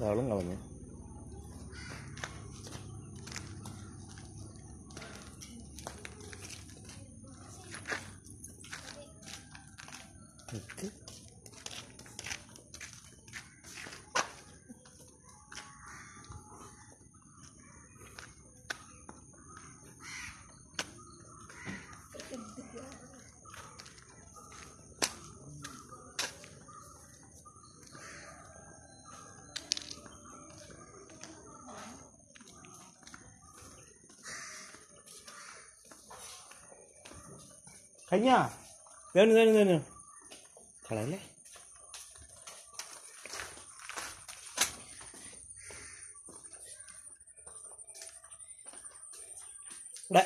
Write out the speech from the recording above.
ഒരാളും കളഞ്ഞു നിക്ക്. കഴിഞ്ഞാ വേണു വേണു വേണു കളയല്ലേ ഇവിടെ